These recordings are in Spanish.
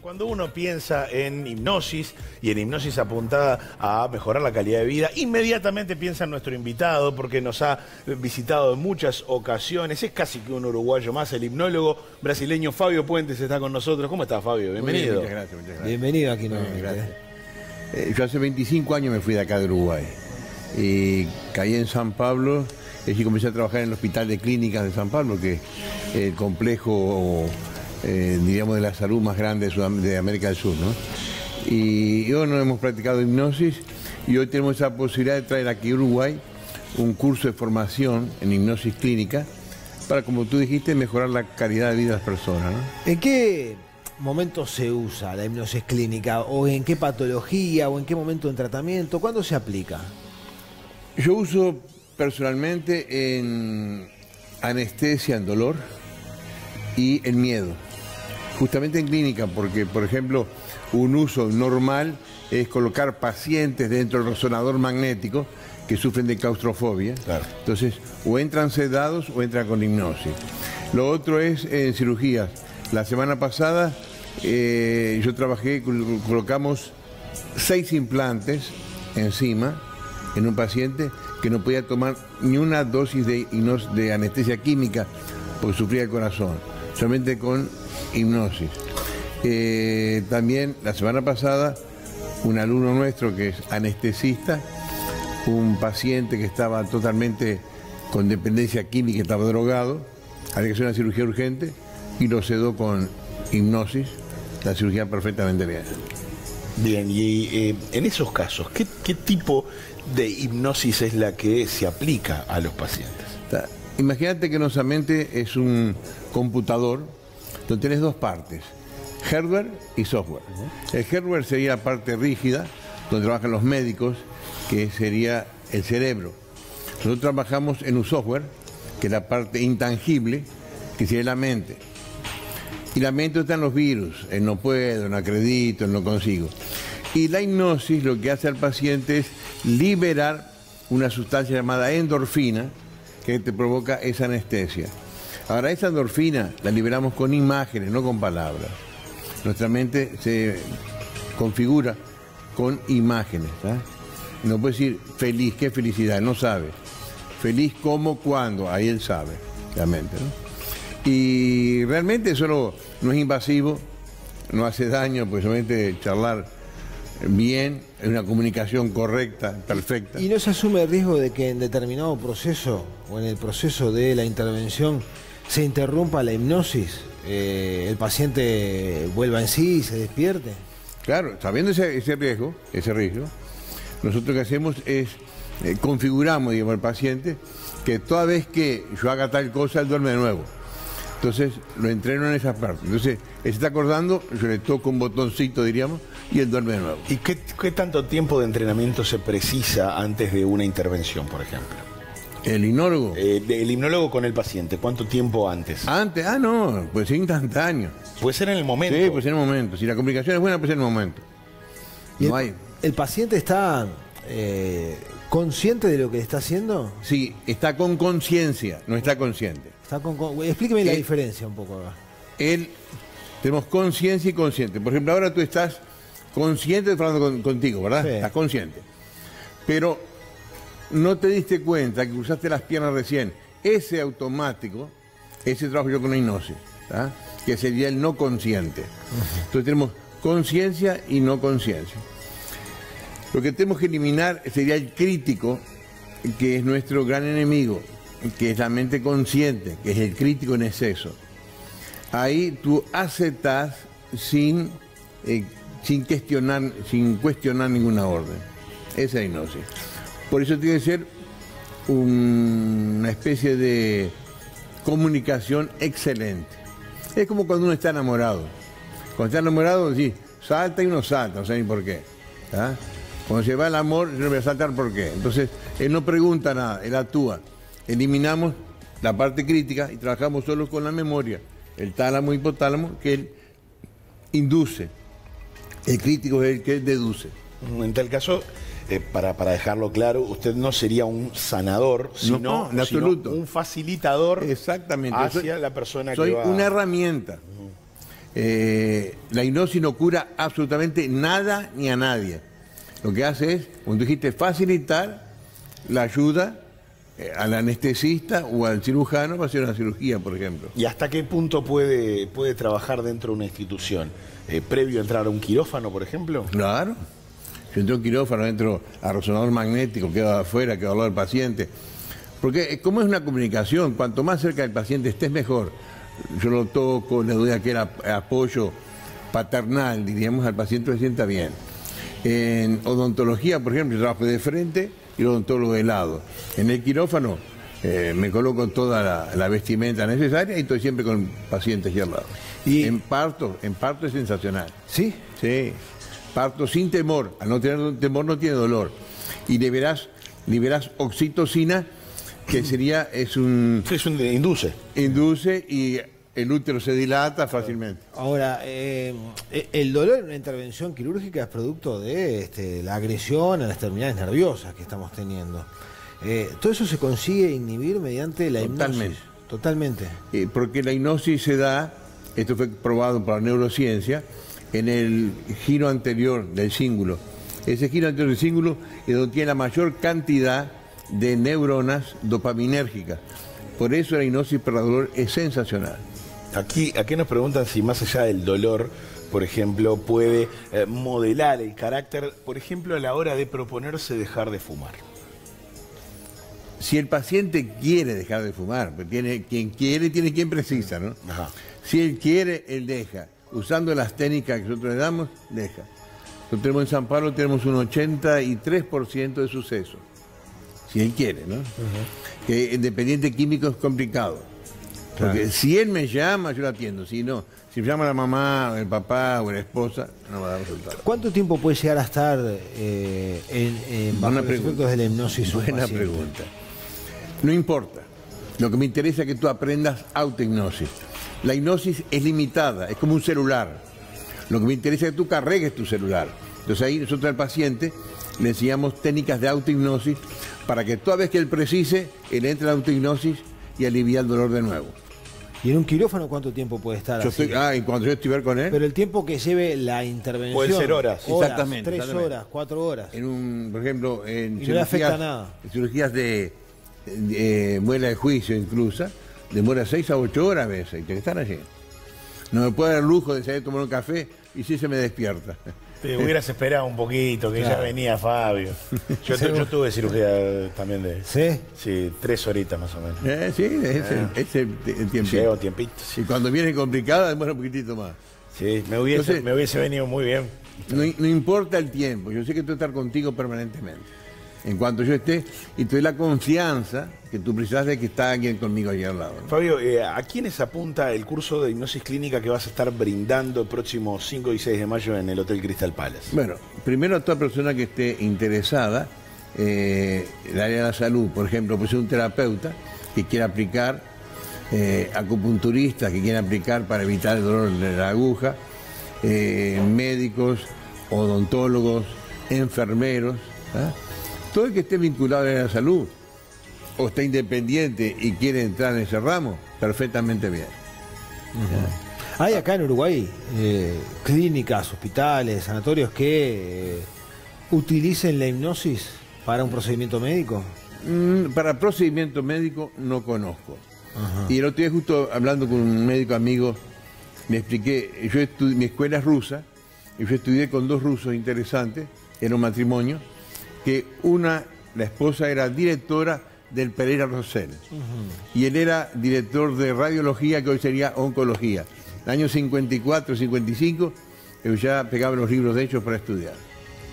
Cuando uno piensa en hipnosis y en hipnosis apuntada a mejorar la calidad de vida, inmediatamente piensa en nuestro invitado porque nos ha visitado en muchas ocasiones. Es casi que un uruguayo más, el hipnólogo brasileño Fabio Puentes está con nosotros. ¿Cómo estás, Fabio? Bienvenido. muchas gracias, muchas gracias. Bienvenido aquí nuevamente. Gracias. Eh, yo hace 25 años me fui de acá de Uruguay y caí en San Pablo y comencé a trabajar en el Hospital de Clínicas de San Pablo, que es el complejo eh, diríamos, de la salud más grande de, América del Sur. ¿no? Y, hoy no hemos practicado hipnosis y hoy tenemos esa posibilidad de traer aquí a Uruguay un curso de formación en hipnosis clínica para, como tú dijiste, mejorar la calidad de vida de las personas. ¿no? ¿En qué momento se usa la hipnosis clínica? ¿O en qué patología? ¿O en qué momento en tratamiento? ¿Cuándo se aplica? Yo uso personalmente en anestesia, en dolor y en miedo justamente en clínica, porque por ejemplo un uso normal es colocar pacientes dentro del resonador magnético que sufren de claustrofobia. Entonces, o entran sedados o entran con hipnosis. Lo otro es en cirugías. La semana pasada eh, yo trabajé, colocamos seis implantes encima en un paciente que no podía tomar ni una dosis de, de anestesia química porque sufría el corazón, solamente con hipnosis. Eh, también la semana pasada, un alumno nuestro que es anestesista, un paciente que estaba totalmente con dependencia química, estaba drogado, había que hacer una cirugía urgente y lo sedó con hipnosis, la cirugía perfectamente bien. Bien, y eh, en esos casos, ¿qué, ¿qué, tipo de hipnosis es la que se aplica a los pacientes? Imagínate que nuestra mente es un computador donde tienes dos partes, hardware y software. El hardware sería la parte rígida, donde trabajan los médicos, que sería el cerebro. Nosotros trabajamos en un software, que es la parte intangible, que sería la mente. Y la mente está en los virus, en no puedo, no acredito, no consigo. Y la hipnosis lo que hace al paciente es liberar una sustancia llamada endorfina que te provoca esa anestesia. Ahora, esa endorfina la liberamos con imágenes, no con palabras. Nuestra mente se configura con imágenes. No puede decir feliz, qué felicidad, no sabe. Feliz cómo, cuándo, ahí él sabe, la mente. Y realmente eso no, es invasivo, no hace daño, pues solamente charlar bien, es una comunicación correcta, perfecta. ¿Y no se asume el riesgo de que en determinado proceso o en el proceso de la intervención se interrumpa la hipnosis, eh, el paciente vuelva en sí, y se despierte. Claro, sabiendo ese, riesgo, ese riesgo, nosotros lo que hacemos es eh, configuramos, digamos, al paciente que toda vez que yo haga tal cosa, él duerme de nuevo. Entonces lo entreno en esa parte. Entonces, él se está acordando, yo le toco un botoncito, diríamos, y él duerme de nuevo. ¿Y qué, qué tanto tiempo de entrenamiento se precisa antes de una intervención, por ejemplo? ¿El hipnólogo? Eh, el hipnólogo con el paciente, ¿cuánto tiempo antes? Antes, ah, no, puede ser instantáneo. Puede ser en el momento. Sí, puede ser en el momento. Si la comunicación es buena, puede ser en el momento. No el, hay. ¿El paciente está eh, consciente de lo que está haciendo? Sí, está con conciencia, no está consciente. Está con, explíqueme la diferencia un poco acá. Él, tenemos conciencia y consciente. Por ejemplo, ahora tú estás consciente de hablando contigo, ¿verdad? Sí. Estás consciente. Pero no te diste cuenta que usaste las piernas recién. Ese automático, ese trabajo yo con la hipnosis, que sería el no consciente. Entonces tenemos conciencia y no conciencia. Lo que tenemos que eliminar sería el crítico, que es nuestro gran enemigo, que es la mente consciente, que es el crítico en exceso. Ahí tú aceptas sin, eh, sin, cuestionar, sin cuestionar ninguna orden. Esa es hipnosis. Por eso tiene que ser una especie de comunicación excelente. Es como cuando uno está enamorado. Cuando está enamorado, sí, salta y uno salta, no sé ni por qué. Cuando se va el amor, yo no voy a saltar por qué. Entonces, él no pregunta nada, él actúa. Eliminamos la parte crítica y trabajamos solo con la memoria, el tálamo y hipotálamo, que él induce. El crítico es el que deduce. En tal caso, eh, para, dejarlo claro, usted no sería un sanador, sino, un facilitador Exactamente. hacia la persona soy que Soy una herramienta. eh, la hipnosis no cura absolutamente nada ni a nadie. Lo que hace es, como dijiste, facilitar la ayuda eh, al anestesista o al cirujano para hacer una cirugía, por ejemplo. ¿Y hasta qué punto puede, puede trabajar dentro de una institución? Eh, ¿Previo a entrar a un quirófano, por ejemplo? Claro. Si entro un quirófano, entro a resonador magnético, quedo afuera, quedo al lado del paciente. Porque eh, como es una comunicación, cuanto más cerca del paciente estés mejor. Yo lo toco, le doy aquel apoyo paternal, diríamos, al paciente se sienta bien. En odontología, por ejemplo, yo trabajo de frente y el odontólogo de lado. En el quirófano eh, me coloco toda la, vestimenta necesaria y estoy siempre con pacientes aquí al lado. Y en parto, en parto es sensacional. ¿Sí? Sí. Parto sin temor. Al no tener temor no tiene dolor. Y liberas, liberas oxitocina, que sería, es un... Sí, es un induce. Induce y el útero se dilata fácilmente. Ahora, eh, el dolor en una intervención quirúrgica es producto de este, la agresión a las terminales nerviosas que estamos teniendo. Eh, todo eso se consigue inhibir mediante la Totalmente. Totalmente. Eh, porque la hipnosis se da, esto fue probado por la neurociencia, en el giro anterior del cíngulo. Ese giro anterior del cíngulo es donde tiene la mayor cantidad de neuronas dopaminérgicas. Por eso la hipnosis para dolor es sensacional. Aquí, aquí nos preguntan si más allá del dolor, por ejemplo, puede eh, modelar el carácter, por ejemplo, a la hora de proponerse dejar de fumar. Si el paciente quiere dejar de fumar, pues tiene quien quiere, tiene quien precisa, ¿no? Si él quiere, él deja. Usando las técnicas que nosotros le damos, deja. Nosotros tenemos en San Pablo tenemos un 83% de suceso. Si él quiere, ¿no? Que independiente químico es complicado. Porque si él me llama, yo lo atiendo. Si no, si me llama la mamá, o el papá o la esposa, no va a dar resultado. ¿Cuánto tiempo puede llegar a estar eh, en, bajo los efectos de la hipnosis? Buena pregunta. No importa. Lo que me interesa es que tú aprendas autohipnosis. La hipnosis es limitada, es como un celular. Lo que me interesa es que tú cargues tu celular. Entonces ahí nosotros al paciente le enseñamos técnicas de autohipnosis para que toda vez que él precise, él entre en la autohipnosis y alivia el dolor de nuevo. ¿Y en un quirófano cuánto tiempo puede estar? Yo Estoy, ah, y cuando yo estuve con él. Pero el tiempo que lleve la intervención. Puede ser horas. exactamente. Tres horas, cuatro horas. En un, por ejemplo, en cirugías, no afecta nada. cirugías de, muela de juicio incluso, demora seis a ocho horas a veces. Que estar allí. No me puede dar el lujo de salir a tomar un café y si se me despierta. Te hubieras esperado un poquito, que ya venía Fabio. Yo, tuve cirugía también de. ¿Sí? Sí, tres horitas más o menos. Eh, sí, ese, eh. el tiempito. Llevo tiempito. Y cuando viene complicada, demora un poquitito más. Sí, me hubiese, me hubiese venido muy bien. No, no importa el tiempo, yo sé que tú estar contigo permanentemente en cuanto yo esté y te doy la confianza que tú precisas de que está alguien conmigo allí al lado. Fabio, eh, ¿a quiénes apunta el curso de hipnosis clínica que vas a estar brindando el próximo 5 y 6 de mayo en el Hotel Crystal Palace? Bueno, primero a toda persona que esté interesada eh, el área de la salud, por ejemplo, pues un terapeuta que quiera aplicar, eh, acupunturistas que quiera aplicar para evitar el dolor de la aguja, eh, médicos, odontólogos, enfermeros. Todo el que esté vinculado a la salud o está independiente y quiere entrar en ese ramo, perfectamente bien. Hay acá en Uruguay eh, clínicas, hospitales, sanatorios que eh, utilicen la hipnosis para un procedimiento médico. Mm, para procedimiento médico no conozco. Y el otro día justo hablando con un médico amigo, me expliqué, yo mi escuela es rusa, y yo estudié con dos rusos interesantes, era un matrimonio, que una, la esposa era directora del Pereira Rosell y él era director de radiología, que hoy sería oncología. En año 54, 55, él ya pegaba los libros de hechos para estudiar.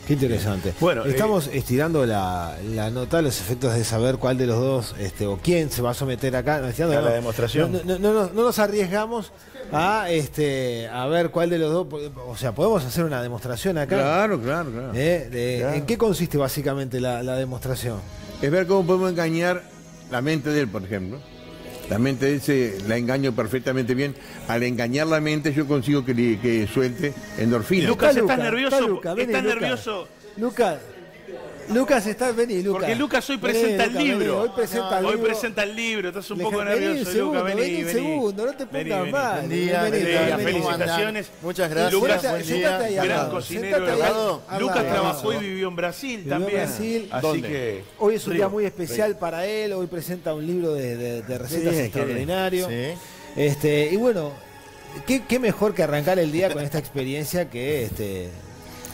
Qué interesante. Bueno, estamos eh, estirando la, nota, los efectos de saber cuál de los dos, este, o quién se va a someter acá. No, la demostración. No, no, nos arriesgamos a, este, a ver cuál de los dos, o sea, podemos hacer una demostración acá. Claro, claro, claro. ¿Eh? ¿En qué consiste básicamente la, demostración? Es ver cómo podemos engañar la mente de él, por ejemplo. La mente de él se la engaño perfectamente bien. Al engañar la mente yo consigo que, que suelte endorfina. Lucas, ¿estás nervioso? ¿Estás nervioso? Lucas, Lucas está, vení, Lucas. Porque Lucas hoy Vení, presenta el vení, libro. hoy presenta el Hoy libro. presenta el libro, estás un Le- poco vení nervioso, un Lucas. Vení, vení un vení. segundo, no te pongas vení. mal. Buen día, día, felicitaciones. Muchas gracias, Lucas, buen día. Ahí Gran cocinero ahí Lucas trabajó y vivió en Brasil Vivió en también. Brasil. Así ¿Dónde? que. Hoy es un día muy especial para él, hoy presenta un libro de, de- de recetas extraordinario. Este, y bueno, ¿qué, qué mejor que arrancar el día con esta experiencia que este.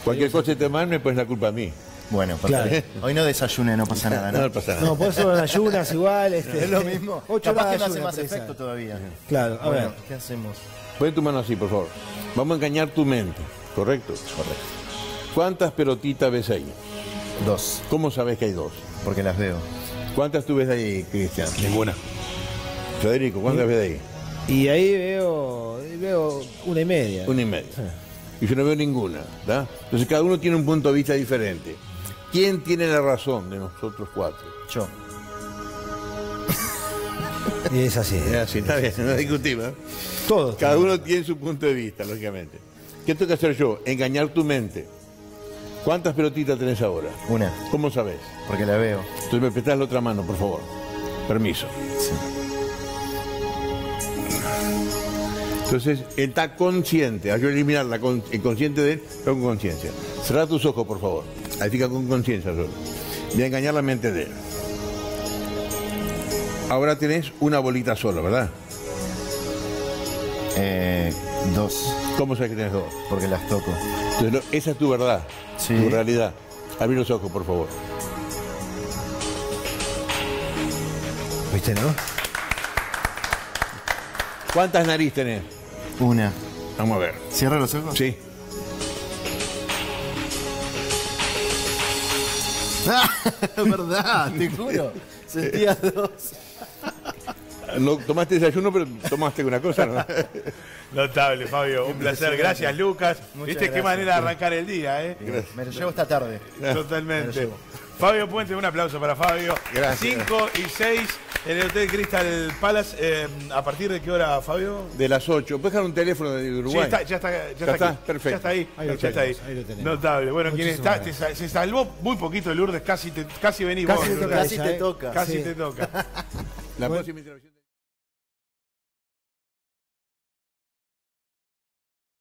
Cualquier cosa que te mal me pones la culpa a mí. Bueno, Claro. perfecto. Hoy no desayuné, no pasa nada, No, ¿no? pasa nada. No, por eso en ayunas igual. Este, Es lo mismo. Ocho Capaz horas que no de hace ayuno, más presa. efecto todavía. Claro, a Bueno, ver. ¿qué hacemos? Pon tu mano así, por favor. Vamos a engañar tu mente, ¿correcto? Correcto. ¿Cuántas pelotitas ves ahí? Dos, ¿Cómo sabes que hay dos? porque las veo. ¿Cuántas tú ves ahí, Cristian? Ninguna. Federico, ¿cuántas ves de ahí? Y ahí veo, veo una y media. Una y media. Y yo no veo ninguna, ¿da? Entonces cada uno tiene un punto de vista diferente. ¿Quién tiene la razón de nosotros cuatro? Yo. Y es así. Es así, está bien, no es discutible. ¿eh? Todos. Cada uno tiene su punto de vista, lógicamente. ¿Qué tengo que hacer yo? Engañar tu mente. ¿Cuántas pelotitas tenés ahora? Una, ¿Cómo sabes? porque la veo. Entonces me prestás la otra mano, por favor. Permiso. Sí. Entonces, está consciente. Hay que eliminar la con- el consciente de él, con conciencia. Cerra tus ojos, por favor. Ahí fica con conciencia solo. Voy a engañar la mente de él. Ahora tenés una bolita sola, ¿verdad? Eh, dos, ¿Cómo sabes que tenés dos? porque las toco. Entonces, no, esa es tu verdad, Sí. tu realidad. Abrí los ojos, por favor. ¿Viste, no? ¿Cuántas nariz tenés? Una. Vamos a ver. ¿Cierra los ojos? Sí. Verdad, te juro. Sentía dos. No tomaste desayuno, pero tomaste una cosa, ¿no? Notable, Fabio. Un placer. Gracias, Lucas. Muchas Viste qué gracias. manera de arrancar el día, ¿eh? Me lo llevo esta tarde. Me lo Totalmente. llevo. Fabio Puente, un aplauso para Fabio. Gracias. 5 y 6 en el Hotel Crystal Palace. Eh, ¿A partir de qué hora, Fabio? De las 8. ¿Puedes dejar un teléfono de Sí, Uruguay? está, ya está, ya, Ya está, está, aquí. perfecto. Ya está ahí. Ahí lo ya está ahí. tenemos, ahí lo tenemos. Notable. Bueno, quien está, te se salvó muy poquito Lourdes, casi, te, casi venís Casi vos. te toca Casi te ¿eh? toca. Casi Sí. te toca. La próxima intervención.